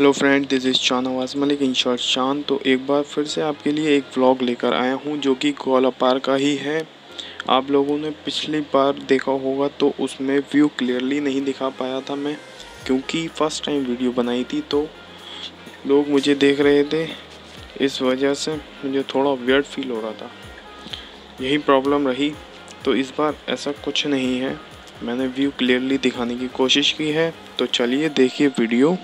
Hello friend this is चान आवाज़ Malik in short चान तो एक बार फिर से आपके लिए एक व्लॉग लेकर आया हूँ, जो कि गोला पार का ही है। आप लोगों ने पिछली बार देखा होगा तो उसमें व्यू क्लियरली नहीं दिखा पाया था मैं, क्योंकि फ़र्स्ट टाइम वीडियो बनाई थी तो लोग मुझे देख रहे थे। इस वजह से मुझे थोड़ा वियर्ड फील हो रहा था। यही प्रॉब्लम रही। तो इस बार ऐसा कुछ नहीं है। मैंने व्यू क्लियरली दिखाने की कोशिश की है। तो चलिए देखिए वीडियो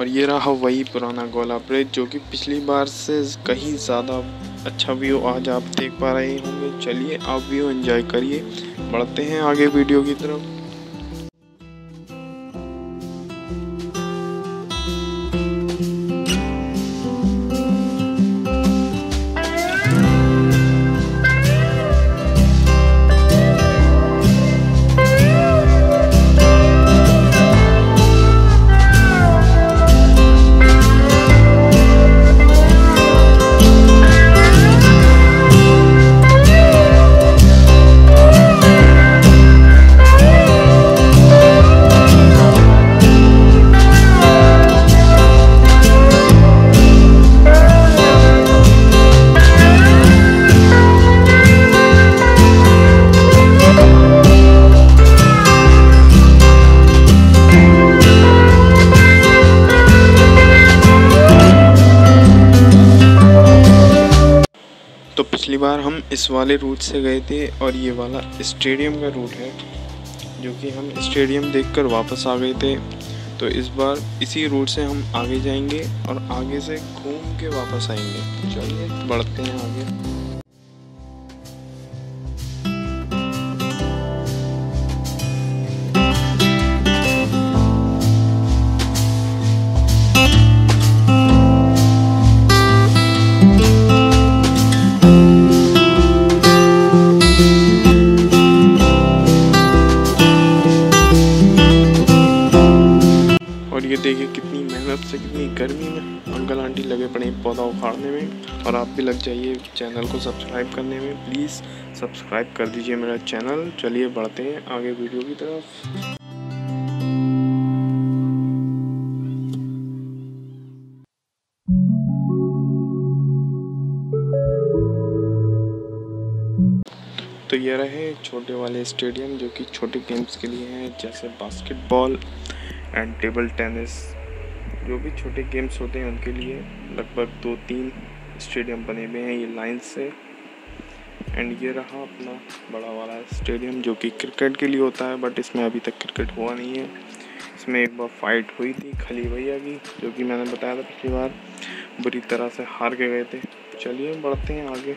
और ये रहा वही पुराना गोला ब्रिज, जो कि पिछली बार से कहीं ज़्यादा अच्छा व्यू आज आप देख पा रहे होंगे। चलिए, आप व्यू एंजॉय करिए। बढ़ते हैं आगे वीडियो की तरफ़। पिछली बार हम इस वाले रूट से गए थे और ये वाला स्टेडियम का रूट है, जो कि हम स्टेडियम देखकर वापस आ गए थे। तो इस बार इसी रूट से हम आगे जाएँगे और आगे से घूम के वापस आएँगे। चलिए, बढ़ते हैं आगे। कितनी मेहनत से कितनी गर्मी में अंकल आंटी लगे पड़े पौधा उखाड़ने में। और आप भी लग जाइए चैनल को सब्सक्राइब करने में। प्लीज़ सब्सक्राइब कर दीजिए मेरा चैनल। चलिए बढ़ते हैं आगे वीडियो की तरफ़। तो ये रहे छोटे वाले स्टेडियम जो कि छोटे गेम्स के लिए हैं, जैसे बास्केटबॉल एंड टेबल टेनिस। जो भी छोटे गेम्स होते हैं, उनके लिए लगभग दो तीन स्टेडियम बने हुए हैं ये लाइन से। एंड ये रहा अपना बड़ा वाला स्टेडियम जो कि क्रिकेट के लिए होता है बट इसमें अभी तक क्रिकेट हुआ नहीं है। इसमें एक बार फाइट हुई थी खली भैया की, जो कि मैंने बताया था पिछली बार। बुरी तरह से हार के गए थे। चलिए बढ़ते हैं आगे।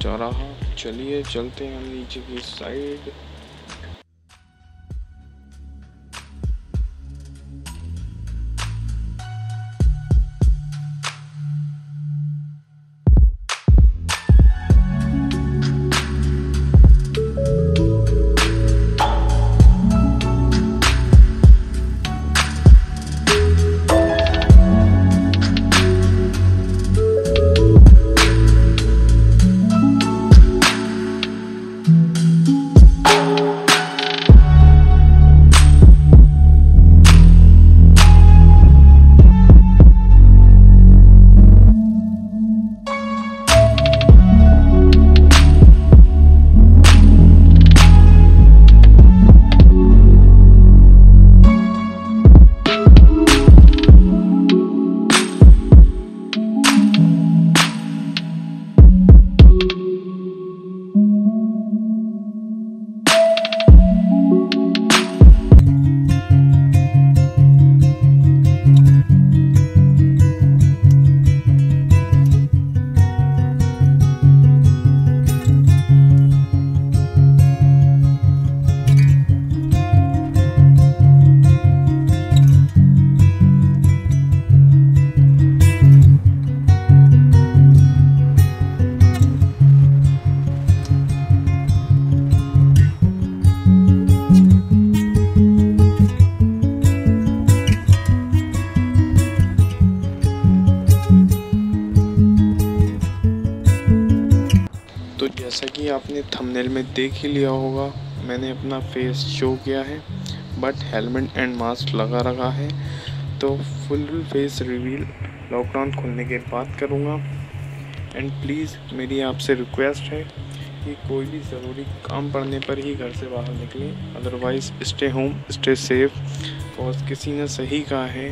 चौराहा चलिए चलते हैं नीचे की साइड थंबनेल में देख ही लिया होगा। मैंने अपना फेस शो किया है बट हेलमेट एंड मास्क लगा रखा है। तो फुल फेस रिवील लॉकडाउन खुलने के बाद करूँगा। एंड प्लीज़ मेरी आपसे रिक्वेस्ट है कि कोई भी ज़रूरी काम पड़ने पर ही घर से बाहर निकलें। Otherwise stay home stay safe और किसी ने सही कहा है,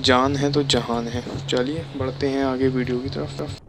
जान है तो जहान है। चलिए, बढ़ते हैं आगे वीडियो की तरफ़ तरफ़।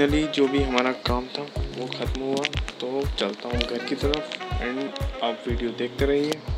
फाइनली जो भी हमारा काम था, वो ख़त्म हुआ। तो चलता हूँ घर की तरफ़ एंड आप वीडियो देखते रहिए।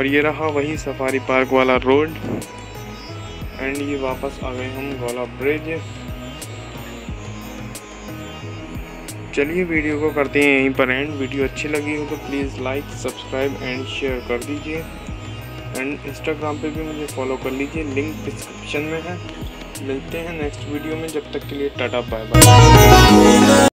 और ये रहा वही सफारी पार्क वाला रोड एंड ये वापस आ गए हम गोला ब्रिज चलिए वीडियो को करते हैं यहीं पर एंड वीडियो अच्छी लगी हो तो please like subscribe and share कर दीजिए. एंड इंस्टाग्राम पे भी मुझे फॉलो कर लीजिए. लिंक डिस्क्रिप्शन में है. मिलते हैं नेक्स्ट वीडियो में. जब तक के लिए टाटा बाय बाय